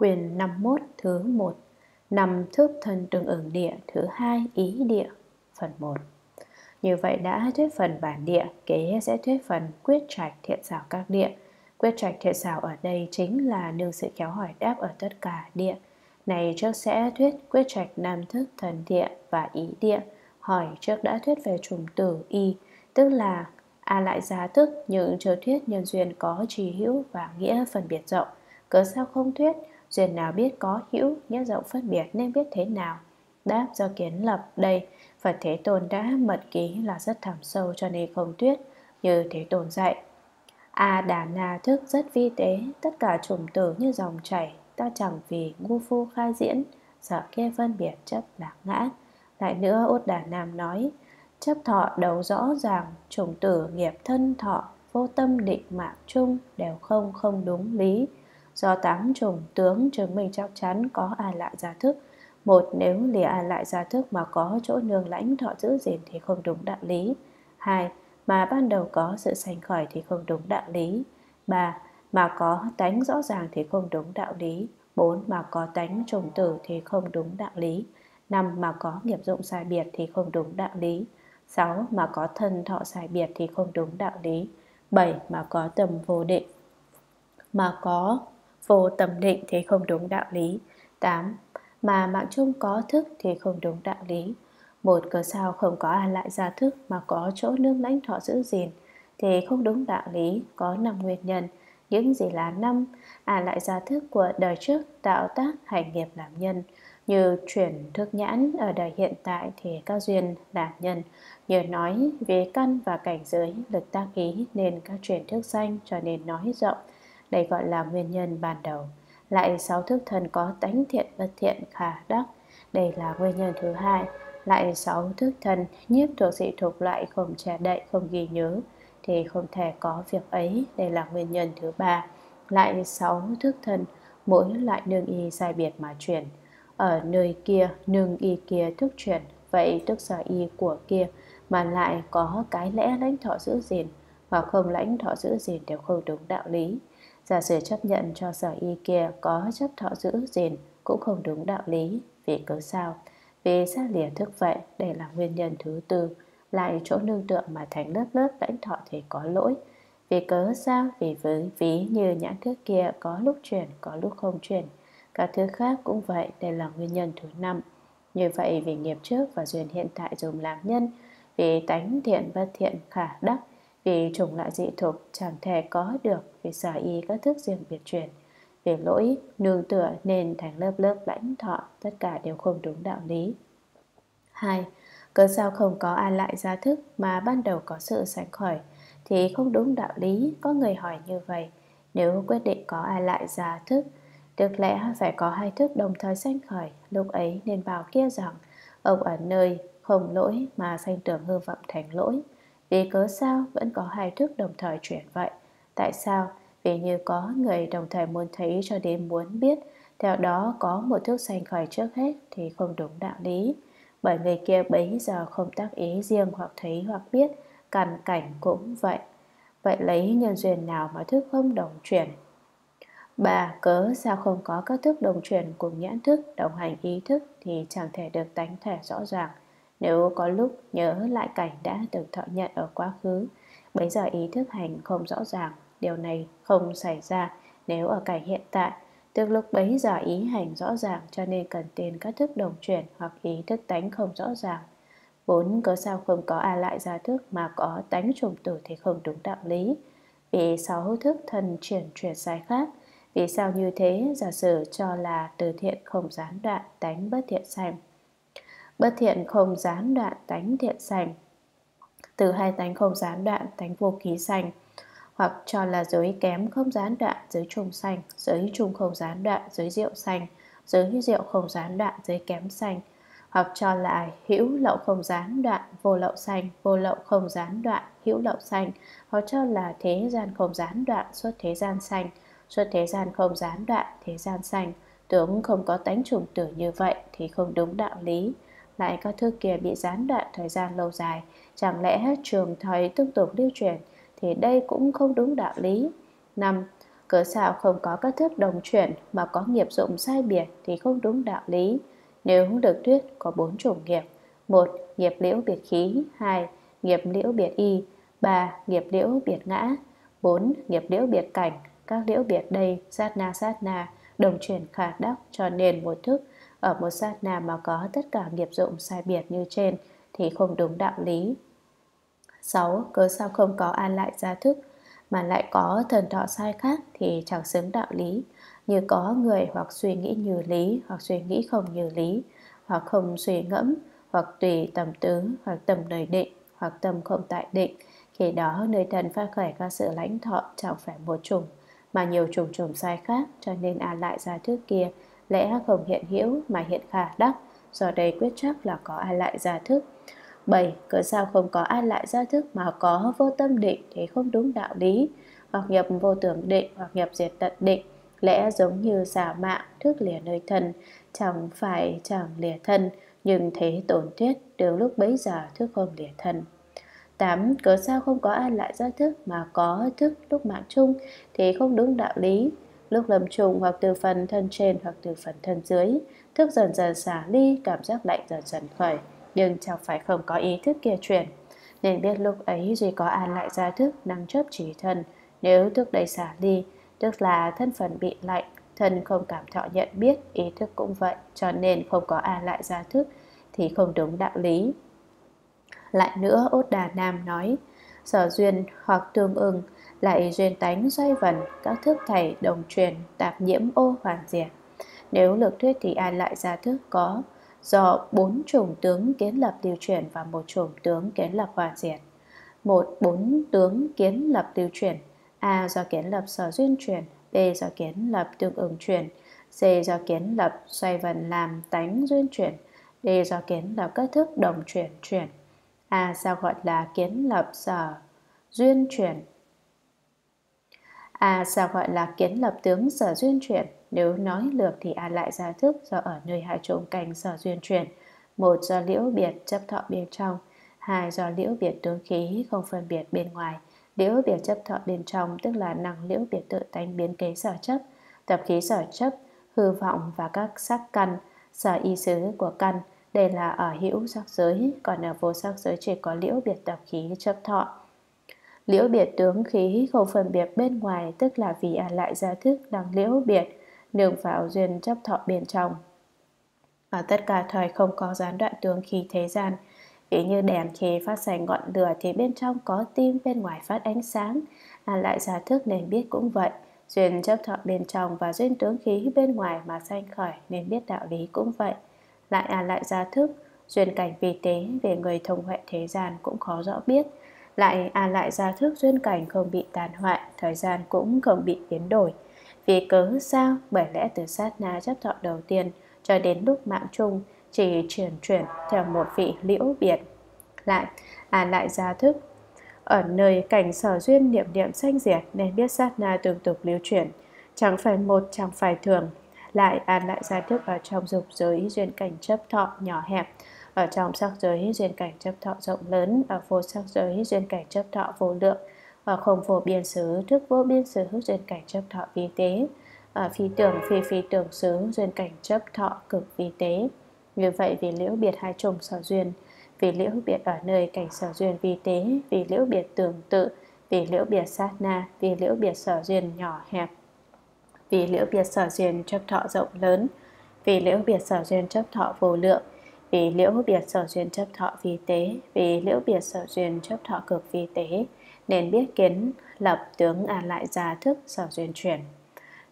Quyền 51 thứ 1 Năm thức thân tương ứng địa thứ hai, ý địa, Phần 1 Như vậy đã thuyết phần bản địa, Kế sẽ thuyết phần quyết trạch thiện xảo các địa. Quyết trạch thiện xảo ở đây chính là nương sự khéo hỏi đáp ở tất cả địa. Này, trước sẽ thuyết quyết trạch nam thức thần địa và ý địa. Hỏi trước đã thuyết về trùng tử y, Tức là A lại giá thức những chưa thuyết nhân duyên có trì hữu và nghĩa phân biệt rộng. Cớ sao không thuyết? Duyên nào biết có hữu, nghĩa rộng phân biệt nên biết thế nào. Đáp do kiến lập đây, Phật Thế Tôn đã mật ký là rất thẳm sâu cho nên không tuyết, như Thế Tôn dạy. A Đà Na thức rất vi tế, tất cả trùng tử như dòng chảy, ta chẳng vì ngu phu khai diễn, sợ kia phân biệt chấp lạc ngã. Lại nữa Út Đà Nam nói, chấp thọ đấu rõ ràng, trùng tử nghiệp thân thọ, vô tâm định mạng chung đều không không đúng lý, do tám trùng tướng chứng minh chắc chắn có a lại gia thức. Một, nếu lìa a lại gia thức mà có chỗ nương lãnh thọ giữ gìn thì không đúng đạo lý. Hai, mà ban đầu có sự sanh khởi thì không đúng đạo lý. Ba, mà có tánh rõ ràng thì không đúng đạo lý. Bốn, mà có tánh trùng tử thì không đúng đạo lý. Năm, mà có nghiệp dụng sai biệt thì không đúng đạo lý. Sáu, mà có thân thọ sai biệt thì không đúng đạo lý. Bảy, mà có tầm vô định mà có Vô tâm định thì không đúng đạo lý. 8. Mà mạng chung có thức thì không đúng đạo lý. Một cớ sao không có an lại ra thức Mà có chỗ nương lãnh thọ giữ gìn Thì không đúng đạo lý. Có năm nguyên nhân. Những gì là năm? À lại ra thức của đời trước, Tạo tác, hành nghiệp làm nhân. Như chuyển thức nhãn Ở đời hiện tại thì các duyên làm nhân. Như nói về căn và cảnh giới, Lực tác ý nên các chuyển thức danh Cho nên nói rộng đây gọi là nguyên nhân ban đầu. Lại sáu thức thân có tánh thiện bất thiện khả đắc. Đây là nguyên nhân thứ hai. Lại sáu thức thân nhiếp thuộc dị thuộc loại không che đậy, không ghi nhớ thì không thể có việc ấy. Đây là nguyên nhân thứ ba. Lại sáu thức thân mỗi loại nương y sai biệt mà chuyển. Ở nơi kia nương y kia thức chuyển, vậy tức sở y của kia mà lại có cái lẽ lãnh thọ giữ gìn hoặc không lãnh thọ giữ gìn đều không đúng đạo lý. Giả sử chấp nhận cho sở y kia có chấp thọ giữ gìn cũng không đúng đạo lý. Vì cớ sao? Vì xa lìa thức vậy, đây là nguyên nhân thứ tư. Lại chỗ nương tựa mà thành lớp lớp lãnh thọ thì có lỗi. Vì cớ sao? Vì với ví như nhãn thức kia có lúc chuyển, có lúc không chuyển. Các thứ khác cũng vậy, đây là nguyên nhân thứ năm. Như vậy vì nghiệp trước và duyên hiện tại dùng làm nhân, vì tánh thiện và thiện khả đắc, vì chủng loại dị thuộc chẳng thể có được vì sở y các thức riêng biệt truyền. Về lỗi, nương tựa nên thành lớp lớp lãnh thọ, tất cả đều không đúng đạo lý. 2. Cớ sao không có ai lại ra thức mà ban đầu có sự sánh khỏi thì không đúng đạo lý, có người hỏi như vậy. Nếu quyết định có ai lại ra thức, được lẽ phải có hai thức đồng thời sanh khởi, lúc ấy nên bảo kia rằng ông ở nơi không lỗi mà sanh tưởng hư vọng thành lỗi. Vì cớ sao vẫn có hai thức đồng thời chuyển vậy? Tại sao? Vì như có người đồng thời muốn thấy cho đến muốn biết, theo đó có một thức sanh khởi trước hết thì không đúng đạo lý. Bởi người kia bấy giờ không tác ý riêng hoặc thấy hoặc biết, cằn cảnh cũng vậy. Vậy lấy nhân duyên nào mà thức không đồng chuyển? Bà cớ sao không có các thức đồng chuyển cùng nhãn thức, đồng hành ý thức thì chẳng thể được tánh thể rõ ràng. Nếu có lúc nhớ lại cảnh đã từng thọ nhận ở quá khứ, bây giờ ý thức hành không rõ ràng, điều này không xảy ra nếu ở cảnh hiện tại. Từ lúc bấy giờ ý hành rõ ràng cho nên cần tiền các thức đồng chuyển hoặc ý thức tánh không rõ ràng. vốn cớ sao không có a lại gia thức mà có tánh trùng tử thì không đúng đạo lý. Vì sáu thức thân chuyển chuyển sai khác. Vì sao như thế giả sử cho là từ thiện không gián đoạn tánh bất thiện sanh Bất thiện không gián đoạn tánh thiện sành Từ hai tánh không gián đoạn, tánh vô ký sành Hoặc cho là giới kém không gián đoạn, giới trung sành Giới trung không gián đoạn, giới rượu sành Giới rượu không gián đoạn, giới kém sành Hoặc cho là hữu lậu không gián đoạn, vô lậu sành Vô lậu không gián đoạn, hữu lậu sành Hoặc cho là thế gian không gián đoạn xuất thế gian sành Xuất thế gian không gián đoạn, thế gian sành Tướng không có tánh trùng tử như vậy thì không đúng đạo lý lại các thư kia bị gián đoạn thời gian lâu dài, chẳng lẽ trường thời tương tục lưu truyền thì đây cũng không đúng đạo lý. 5. Cớ sao không có các thước đồng chuyển mà có nghiệp dụng sai biệt thì không đúng đạo lý. Nếu được thuyết có bốn chủng nghiệp. một Nghiệp liễu biệt khí. hai Nghiệp liễu biệt y. ba Nghiệp liễu biệt ngã. bốn Nghiệp liễu biệt cảnh. Các liễu biệt đây, sát na sát na, đồng chuyển khả đắc cho nên một thức. Ở một sát na mà có tất cả nghiệp dụng sai biệt như trên thì không đúng đạo lý. 6. Cớ sao không có an lại gia thức mà lại có thần thọ sai khác thì chẳng xứng đạo lý như có người hoặc suy nghĩ như lý, hoặc suy nghĩ không như lý, hoặc không suy ngẫm, hoặc tùy tầm tứ hoặc tầm đời định, hoặc tâm không tại định, khi đó nơi thần phát khởi các sự lãnh thọ chẳng phải một chủng mà nhiều chủng chủng sai khác, cho nên an lại gia thức kia lẽ không hiện hữu mà hiện khả đắc do đây quyết chắc là có ai lại ra thức 7. Cớ sao không có ai lại ra thức mà có vô tâm định thì không đúng đạo lý, hoặc nhập vô tưởng định hoặc nhập diệt tận định, lẽ giống như giả mạng thức lìa nơi thân, chẳng phải chẳng lìa thân, nhưng thế tổn thuyết từ lúc bấy giờ thức không lìa thân. 8. Cớ sao không có ai lại ra thức mà có thức lúc mạng chung thì không đúng đạo lý, lúc lâm trùng hoặc từ phần thân trên hoặc từ phần thân dưới, thức dần dần xả ly, cảm giác lạnh dần dần khởi nhưng chẳng phải không có ý thức kia chuyển. Nên biết lúc ấy duy có an lại ra thức năng chấp chỉ thân, nếu thức đầy xả ly, tức là thân phần bị lạnh, thân không cảm thọ nhận biết, ý thức cũng vậy, cho nên không có an lại ra thức thì không đúng đạo lý. Lại nữa, Ốt Đà Nam nói, sở duyên hoặc tương ưng lại duyên tánh xoay vần các thức thầy đồng truyền tạp nhiễm ô hoàn diệt. Nếu lược thuyết thì ai lại ra thức có do bốn chủng tướng kiến lập tiêu chuyển và một chủng tướng kiến lập hoàn diệt. Một bốn tướng kiến lập tiêu chuyển, A do kiến lập sở duyên chuyển, B do kiến lập tương ứng chuyển, C do kiến lập xoay vần làm tánh duyên chuyển, D do kiến lập các thức đồng chuyển chuyển. A sao gọi là kiến lập sở duyên chuyển à sao gọi là kiến lập tướng sở duyên chuyển nếu nói lược thì à lại gia thức do ở nơi hai trùng cảnh sở duyên chuyển. Một do liễu biệt chấp thọ bên trong, hai do liễu biệt tướng khí không phân biệt bên ngoài. Liễu biệt chấp thọ bên trong tức là năng liễu biệt tự tánh biến kế sở chấp, tập khí sở chấp, hư vọng và các sắc căn, sở y xứ của căn. Đây là ở hữu sắc giới, còn ở vô sắc giới chỉ có liễu biệt tập khí chấp thọ. Liễu biệt tướng khí không phân biệt bên ngoài tức là vì à lại gia thức năng liễu biệt nương vào duyên chấp thọ bên trong. Ở tất cả thời không có gián đoạn tướng khí thế gian, ví như đèn khi phát sành ngọn lửa thì bên trong có tim bên ngoài phát ánh sáng, à lại gia thức nên biết cũng vậy. Duyên chấp thọ bên trong và duyên tướng khí bên ngoài mà sanh khởi nên biết đạo lý cũng vậy. Lại à lại gia thức, duyên cảnh vi tế về người thông huệ thế gian cũng khó rõ biết. Lại à lại ra thức duyên cảnh không bị tàn hoại, thời gian cũng không bị biến đổi. Vì cớ sao? Bởi lẽ từ sát na chấp thọ đầu tiên cho đến lúc mạng chung chỉ chuyển chuyển theo một vị liễu biệt. Lại, à lại gia thức. Ở nơi cảnh sở duyên niệm niệm sanh diệt nên biết sát na tương tục lưu chuyển. Chẳng phải một, chẳng phải thường. Lại an lại gia thức ở trong dục giới duyên cảnh chấp thọ nhỏ hẹp. Ở trong sắc giới duyên cảnh chấp thọ rộng lớn. Ở vô sắc giới duyên cảnh chấp thọ vô lượng và không vô biên xứ thức vô biên xứ duyên cảnh chấp thọ vi tế, ở phi tưởng, phi phi tưởng xứ duyên cảnh chấp thọ cực vi tế như vậy, vì liễu biệt hai chủng sở duyên, vì liễu biệt ở nơi cảnh sở duyên vi tế, vì liễu biệt tưởng tự, vì liễu biệt sát na, vì liễu biệt sở duyên nhỏ hẹp, vì liễu biệt sở duyên chấp thọ rộng lớn, vì liễu biệt sở duyên chấp thọ vô lượng vì liễu biệt sở duyên chấp thọ vi tế vì liễu biệt sở duyên chấp thọ cực vi tế nên biết kiến lập tướng à lại gia thức sở duyên chuyển.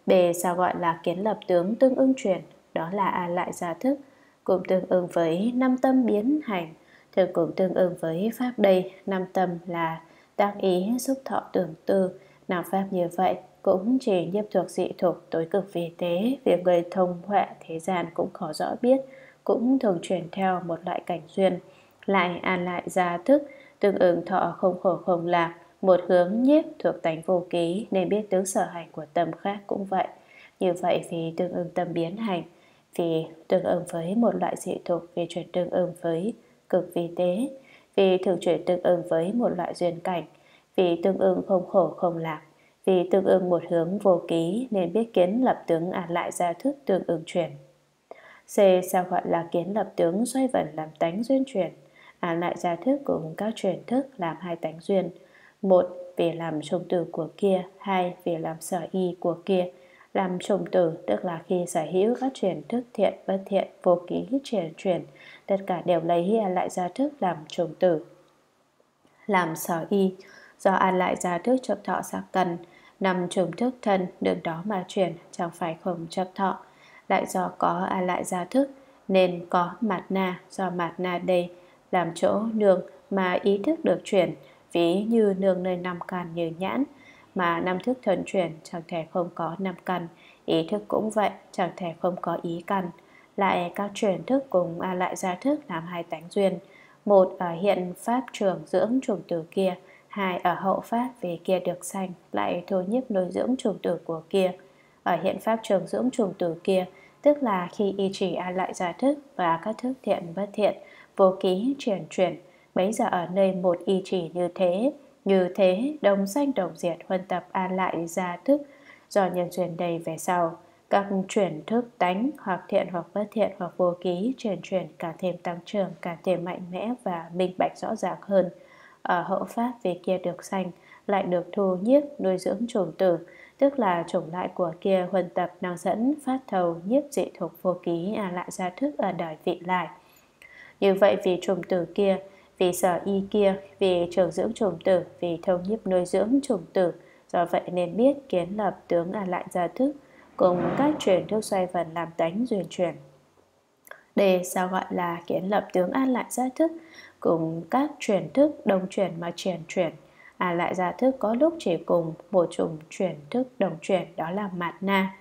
B sao gọi là kiến lập tướng tương ưng chuyển, đó là à lại gia thức, cũng tương ứng với năm tâm biến hành, thường cũng tương ứng với pháp đây, năm tâm là tác ý xúc thọ tưởng tư, nào pháp như vậy cũng chỉ nhiếp thuộc dị thuộc tối cực vì tế, việc người thông huệ thế gian cũng khó rõ biết, cũng thường chuyển theo một loại cảnh duyên, lại an lại gia thức, tương ứng thọ không khổ không lạc, một hướng nhiếp thuộc tánh vô ký nên biết tướng sở hành của tâm khác cũng vậy. Như vậy vì tương ứng tâm biến hành, vì tương ứng với một loại dị thuộc vì chuyển tương ứng với cực vi tế, vì thường chuyển tương ứng với một loại duyên cảnh, vì tương ứng không khổ không lạc, vì tương ứng một hướng vô ký nên biết kiến lập tướng ả lại ra thức tương ứng chuyển. C. Sao gọi là kiến lập tướng xoay vần làm tánh duyên chuyển, à lại ra thức cùng các chuyển thức làm hai tánh duyên. Một Vì làm trùng tử của kia, hai Vì làm sở y của kia. Làm trùng tử tức là khi sở hữu các chuyển thức thiện, bất thiện, vô ký, chuyển chuyển, tất cả đều lấy hiện lại ra thức làm trùng tử. Làm sở y do an lại ra thức chấp thọ sắc cần, nằm trùng thức thân đường đó mà chuyển chẳng phải không chấp thọ lại do có a lại gia thức, nên có mặt na do mặt na đây làm chỗ nương mà ý thức được chuyển. Ví như nương nơi năm căn như nhãn, mà năm thức thuần chuyển, chẳng thể không có năm căn. Ý thức cũng vậy, chẳng thể không có ý căn. Lại các chuyển thức cùng a lại gia thức làm hai tánh duyên. Một ở hiện pháp trường dưỡng trùng tử kia, hai ở hậu pháp về kia được sanh, lại thôi nhiếp nuôi dưỡng trùng tử của kia ở hiện pháp trường dưỡng trùng tử kia, tức là khi y chỉ an lại giả thức và các thức thiện bất thiện, vô ký chuyển chuyển. Bấy giờ ở nơi một y chỉ như thế như thế đồng sanh đồng diệt huân tập an lại gia thức, do nhân duyên đầy về sau. Các chuyển thức tánh hoặc thiện hoặc bất thiện hoặc vô ký chuyển chuyển càng thêm tăng trưởng, càng thêm mạnh mẽ và minh bạch rõ ràng hơn. Ở hậu pháp về kia được sanh, lại được thu nhiếp nuôi dưỡng trùng tử tức là chủng lại của kia huân tập năng dẫn, phát thầu, nhiếp dị thuộc vô ký à lại ra thức ở đời vị lại như vậy vì trùng tử kia, vì sở y kia, vì trường dưỡng trùng tử, vì thâu nhiếp nuôi dưỡng trùng tử. Do vậy nên biết kiến lập tướng à lại ra thức, cùng các chuyển thức xoay vần làm tánh duyên chuyển Đề sao gọi là kiến lập tướng an lại gia thức, cùng các chuyển thức đồng chuyển mà chuyển chuyển à lại giả thức có lúc chỉ cùng một chủng chuyển thức đồng chuyển, đó là mạt na.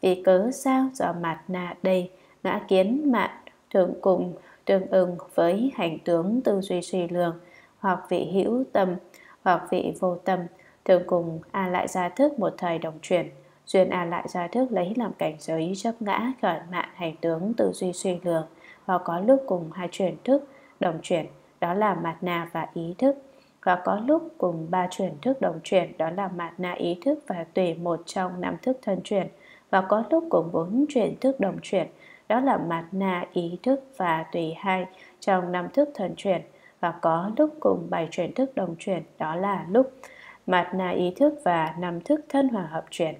Vì cớ sao? Do mạt na đây ngã kiến mạn thường cùng tương ứng với hành tướng tư duy suy lường, hoặc vị hữu tâm, hoặc vị vô tâm thường cùng a lại gia thức một thời đồng chuyển. Duyên a lại gia thức lấy làm cảnh giới chấp ngã khởi mạn hành tướng tư duy suy lường, và có lúc cùng hai chuyển thức đồng chuyển, đó là mạt na và ý thức và có lúc cùng ba chuyển thức đồng chuyển, đó là mạt na ý thức và tùy một trong năm thức thân chuyển. Và có lúc cùng bốn chuyển thức đồng chuyển, đó là mạt na ý thức và tùy hai trong năm thức thần chuyển. Và có lúc cùng bảy chuyển thức đồng chuyển, đó là lúc mạt na ý thức và năm thức thân hòa hợp chuyển.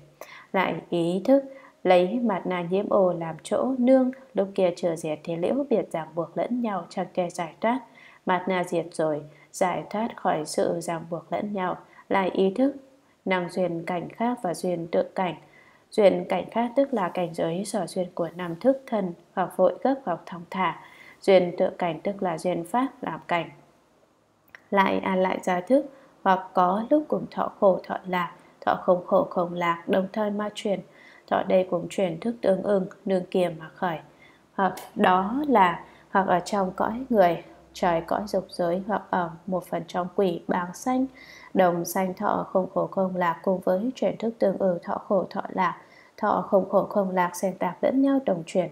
Lại ý thức, lấy mặt na nhiễm ô làm chỗ nương, lúc kia chưa diệt thì liễu biệt ràng buộc lẫn nhau chẳng kề giải thoát. Mặt na diệt rồi giải thoát khỏi sự ràng buộc lẫn nhau, lại ý thức, năng duyên cảnh khác và duyên tự cảnh. Duyên cảnh khác tức là cảnh giới sở duyên của năm thức thân hoặc vội gấp hoặc thong thả. Duyên tự cảnh tức là duyên pháp làm cảnh. Lại an lại giá thức, hoặc có lúc cùng thọ khổ, thọ lạc. Thọ không khổ, không lạc, đồng thời ma truyền thọ đây cũng truyền thức tương ưng nương kiềm mà khởi. Hoặc đó là, hoặc ở trong cõi người trời cõi dục giới hoặc ở một phần trong quỷ bàng xanh đồng xanh thọ không khổ không lạc cùng với truyền thức tương ứng, thọ khổ thọ lạc. Thọ không khổ không lạc xen tạp lẫn nhau đồng chuyển.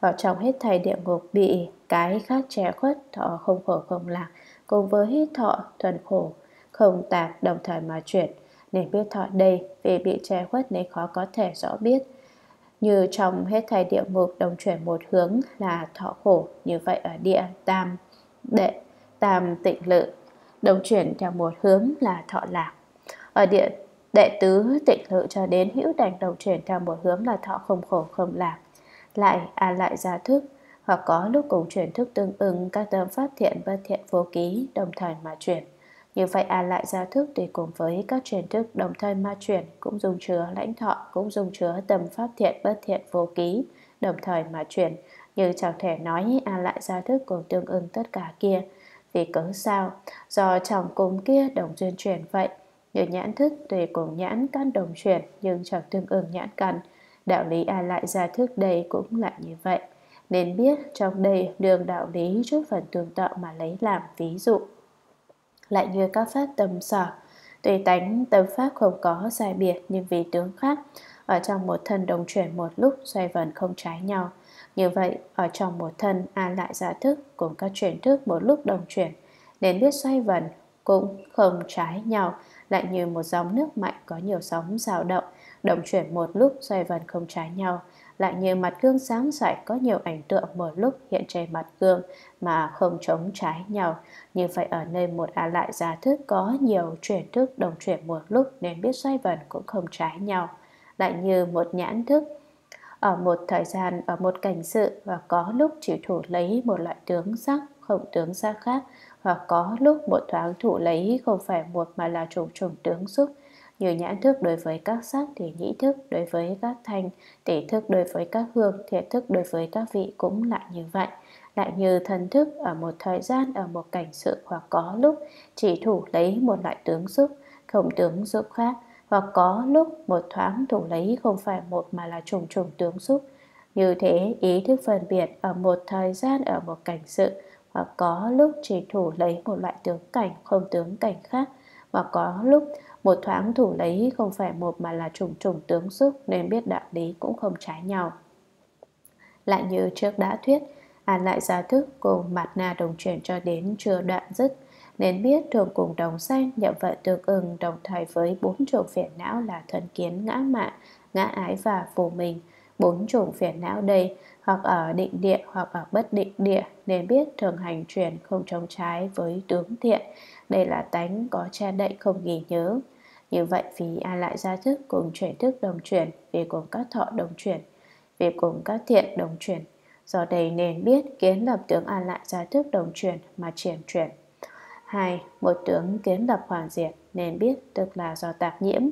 Vào trong hết thầy địa ngục bị cái khác che khuất, thọ không khổ không lạc cùng với thọ thuần khổ không tạp đồng thời mà chuyển. Nên biết thọ đây, vì bị che khuất nên khó có thể rõ biết. Như trong hết thầy địa ngục đồng chuyển một hướng là thọ khổ, như vậy ở địa tam đệ, tam tịnh lự, đồng chuyển theo một hướng là thọ lạc. Ở địa, đệ tứ tịnh lự cho đến hữu đành đồng chuyển theo một hướng là thọ không khổ không lạc. Lại à lại gia thức, hoặc có lúc cùng chuyển thức tương ứng, các tâm pháp thiện, bất thiện, vô ký, đồng thời mà chuyển. Như vậy à lại gia thức tùy cùng với các truyền thức đồng thời ma chuyển cũng dùng chứa lãnh thọ, cũng dùng chứa tầm pháp thiện, bất thiện, vô ký, đồng thời mà chuyển như chẳng thể nói an lại gia thức cùng tương ứng tất cả kia. Vì cớ sao? Do trong cùng kia đồng duyên chuyển vậy. Như nhãn thức tùy cùng nhãn căn đồng chuyển nhưng chẳng tương ứng nhãn căn. Đạo lý an lại gia thức đây cũng lại như vậy. Nên biết trong đây đường đạo lý trước phần tương tự mà lấy làm ví dụ. Lại như các pháp tâm sở. Tùy tánh tâm pháp không có sai biệt nhưng vì tướng khác, ở trong một thân đồng chuyển một lúc xoay vần không trái nhau. Như vậy, ở trong một thân an lại giả thức cùng các chuyển thức một lúc đồng chuyển, nên biết xoay vần cũng không trái nhau, lại như một dòng nước mạnh có nhiều sóng dao động, động chuyển một lúc xoay vần không trái nhau, lại như mặt gương sáng sỏi có nhiều ảnh tượng một lúc hiện trên mặt gương mà không chống trái nhau. Như vậy ở nơi một a lại giả thức có nhiều chuyển thức đồng chuyển một lúc nên biết xoay vần cũng không trái nhau. Lại như một nhãn thức ở một thời gian, ở một cảnh sự và có lúc chỉ thủ lấy một loại tướng sắc, không tướng sắc khác, hoặc có lúc một thoáng thủ lấy không phải một mà là trùng trùng tướng xúc, như nhãn thức đối với các sắc thì nhĩ thức đối với các thanh, tỷ thức đối với các hương, thiệt thức đối với các vị cũng lại như vậy. Lại như thần thức ở một thời gian, ở một cảnh sự hoặc có lúc chỉ thủ lấy một loại tướng xúc, không tướng xúc khác, hoặc có lúc một thoáng thủ lấy không phải một mà là trùng trùng tướng xúc. Như thế, ý thức phân biệt ở một thời gian ở một cảnh sự, hoặc có lúc chỉ thủ lấy một loại tướng cảnh không tướng cảnh khác, hoặc có lúc một thoáng thủ lấy không phải một mà là trùng trùng tướng xúc nên biết đạo lý cũng không trái nhau. Lại như trước đã thuyết, an lại gia thức cùng mặt na đồng chuyển cho đến chưa đoạn dứt, nên biết thường cùng đồng sanh nhậm vận tương ưng đồng thời với bốn chủng phiền não là thân kiến ngã mạn, ngã ái và phù mình. Bốn chủng phiền não đây hoặc ở định địa hoặc ở bất định địa nên biết thường hành chuyển không chống trái với tướng thiện. Đây là tánh có che đậy không ghi nhớ. Như vậy vì a lại gia thức cùng chuyển thức đồng chuyển vì cùng các thọ đồng chuyển vì cùng các thiện đồng chuyển do đây nên biết kiến lập tướng a lại gia thức đồng chuyển mà triển chuyển 2. Một tướng kiến lập hoàn diệt nên biết tức là do tạp nhiễm,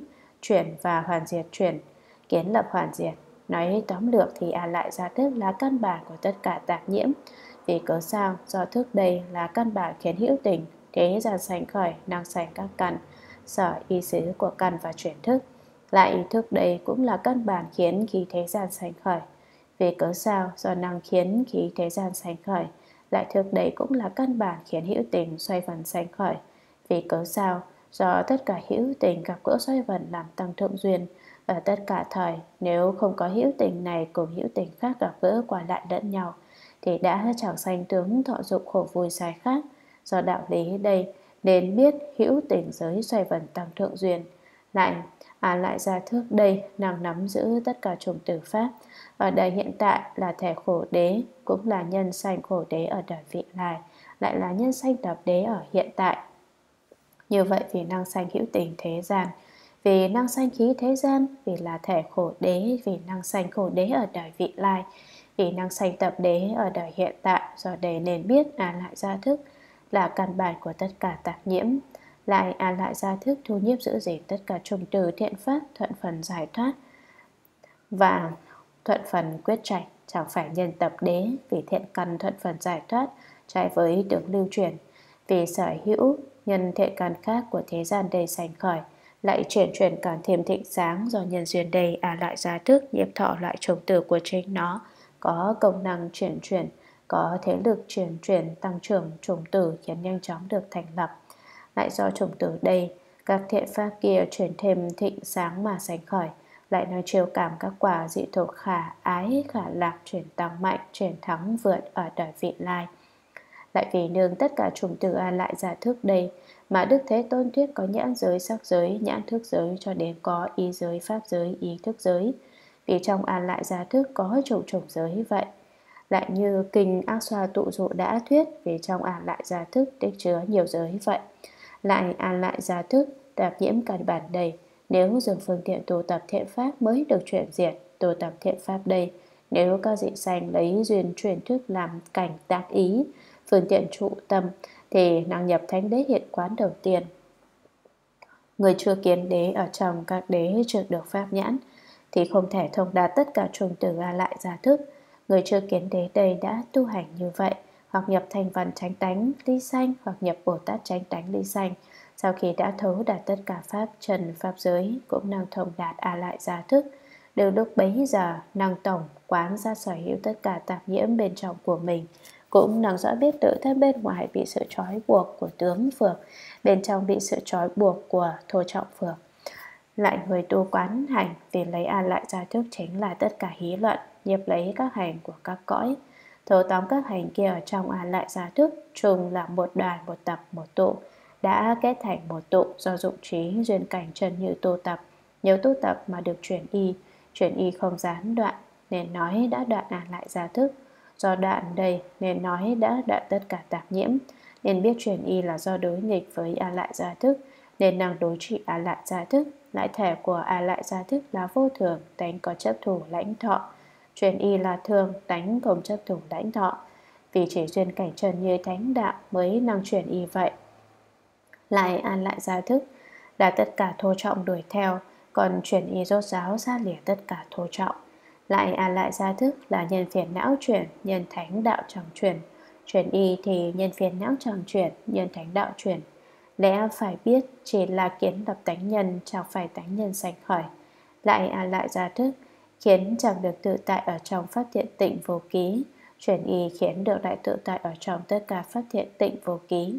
chuyển và hoàn diệt chuyển, kiến lập hoàn diệt. Nói tóm lược thì a lại ra thức là căn bản của tất cả tạp nhiễm. Vì cớ sao do thức đây là căn bản khiến hữu tình, thế gian sanh khởi, năng sanh các căn, sở y xứ của căn và chuyển thức. Lại ý thức đây cũng là căn bản khiến khí thế gian sanh khởi. Vì cớ sao do năng khiến khí thế gian sanh khởi, lại thực đấy cũng là căn bản khiến hữu tình xoay vần sanh khởi. Vì cớ sao? Do tất cả hữu tình gặp gỡ xoay vần làm tăng thượng duyên, ở tất cả thời, nếu không có hữu tình này cùng hữu tình khác gặp gỡ qua lại lẫn nhau, thì đã chẳng sanh tướng thọ dụng khổ vui sai khác. Do đạo lý đây, nên biết hữu tình giới xoay vần tăng thượng duyên. Lại, à lại ra thước đây, nàng nắm giữ tất cả chủng tử pháp, ở đời hiện tại là thể khổ đế, cũng là nhân sanh khổ đế ở đời vị lai, lại là nhân sanh tập đế ở hiện tại. Như vậy vì năng sanh hữu tình thế gian, vì năng sanh khí thế gian, vì là thể khổ đế, vì năng sanh khổ đế ở đời vị lai, vì năng sanh tập đế ở đời hiện tại, do đề nên biết à lại ra thức là căn bản của tất cả tạp nhiễm. Lại à lại gia thức thu nhiếp giữ gìn tất cả trùng từ thiện pháp, thuận phần giải thoát và thuận phần quyết trạch. Chẳng phải nhân tập đế, vì thiện căn thuận phần giải thoát, trái với tưởng lưu truyền. Vì sở hữu nhân thiện căn khác của thế gian đầy sành khởi lại chuyển chuyển càng thêm thịnh sáng do nhân duyên đầy à lại gia thức nhiếp thọ lại trùng tử của chính nó. Có công năng chuyển chuyển, có thế lực chuyển chuyển, tăng trưởng trùng tử, khiến nhanh chóng được thành lập lại do chủng tử đây, các thiện pháp kia chuyển thêm thịnh sáng mà sánh khởi lại nói chiêu cảm các quả dị thuộc khả ái, khả lạc, chuyển tăng mạnh, chuyển thắng vượt ở đời vị lai. Lại vì nương tất cả chủng tử a lại giả thức đây, mà đức thế tôn thuyết có nhãn giới sắc giới, nhãn thức giới cho đến có ý giới, pháp giới, ý thức giới. Vì trong a lại giả thức có chủ chủng giới vậy. Lại như kinh ác xoa tụ dụ đã thuyết, vì trong a lại giả thức tích chứa nhiều giới vậy lại an lại giả thức, tạp nhiễm cả bản đầy nếu dùng phương tiện tu tập thiện pháp mới được chuyển diệt tu tập thiện pháp đây. Nếu các dị sanh lấy duyên chuyển thức làm cảnh tác ý, Phương tiện trụ tâm, Thì năng nhập thánh đế hiện quán đầu tiên. Người chưa kiến đế ở trong các đế chưa được pháp nhãn, Thì không thể thông đạt tất cả trùng từ A lại giả thức. Người chưa kiến đế đây đã tu hành như vậy hoặc nhập thành phần tránh tánh ly sanh Hoặc nhập Bồ Tát tránh tánh ly sanh sau khi đã thấu đạt tất cả pháp trần pháp giới cũng năng thông đạt a lại gia thức, đều lúc bấy giờ năng tổng quán ra sở hữu tất cả tạp nhiễm bên trong của mình, cũng năng rõ biết tự thân bên ngoài bị sự trói buộc của tướng phược, bên trong bị sự trói buộc của thô trọng phược. Lại người tu quán hành vì lấy an lại gia thức chính là tất cả hí luận, nhập lấy các hành của các cõi thâu tóm các hành kia ở trong an lại giả thức, chung là một đoàn, một tập, một tụ, đã kết thành một tụ do dụng trí duyên cảnh chân như tu tập. Nhớ tu tập mà được chuyển y chuyển y không gián đoạn nên nói đã đoạn an lại giả thức do đoạn đây nên nói đã đoạn tất cả tạp nhiễm. Nên biết chuyển y là do đối nghịch với a lại gia thức nên năng đối trị a lại gia thức lại thể của a lại gia thức là vô thường tánh có chấp thủ lãnh thọ chuyển y là thường tánh không chấp thủ lãnh thọ, vì chỉ duyên cảnh trần như thánh đạo mới năng chuyển y vậy. Lại an lại gia thức, là tất cả thô trọng đuổi theo, còn chuyển y rốt giáo xa lìa tất cả thô trọng. Lại an lại gia thức là nhân phiền não chuyển, nhân thánh đạo chẳng chuyển. Chuyển y thì nhân phiền não chẳng chuyển, nhân thánh đạo chuyển. Lẽ phải biết chỉ là kiến lập tánh nhân, chẳng phải tánh nhân sanh khởi. Lại an lại gia thức khiến chẳng được tự tại ở trong phát hiện tịnh vô ký. Chuyển y khiến được lại tự tại ở trong tất cả phát hiện tịnh vô ký.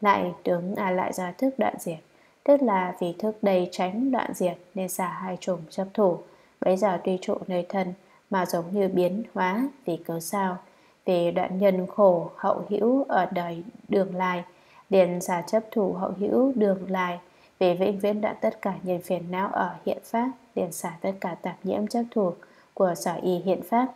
Lại tướng a à, lại ra thức đoạn diệt. Tức là vì thức đầy tránh đoạn diệt nên xả hai trùng chấp thủ. Bây giờ tuy trụ nơi thân mà giống như biến hóa, vì cớ sao? Vì đoạn nhân khổ hậu hữu ở đời đường lai, liền xả chấp thủ hậu hữu đường lai. Vì vĩnh viễn đoạn tất cả nhân phiền não ở hiện pháp liền xả tất cả tạp nhiễm chấp thủ của sở y hiện pháp